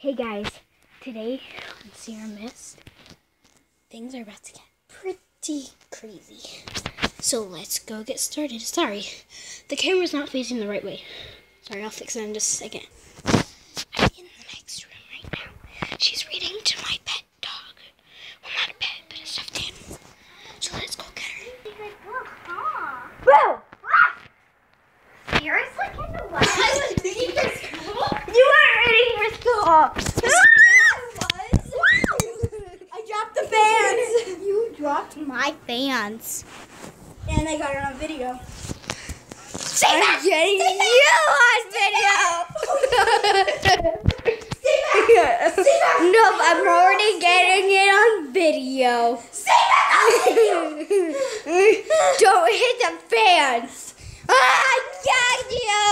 Hey guys, today on Sierra Mist, things are about to get pretty crazy. So let's go get started. Sorry, the camera's not facing the right way. Sorry, I'll fix it in just a second. I'm in the next room right now. She's reading to my pet dog. Well, not a pet, but a stuffed animal. So let's go get her. Whoa! Seriously, Kendall, what? I was reading for school. You weren't reading. I dropped the fans. you dropped my fans. And I got it on video. Say I'm that. getting you on video. Nope, I'm already getting it on video. Don't hit the fans. Ah, I got you.